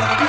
아,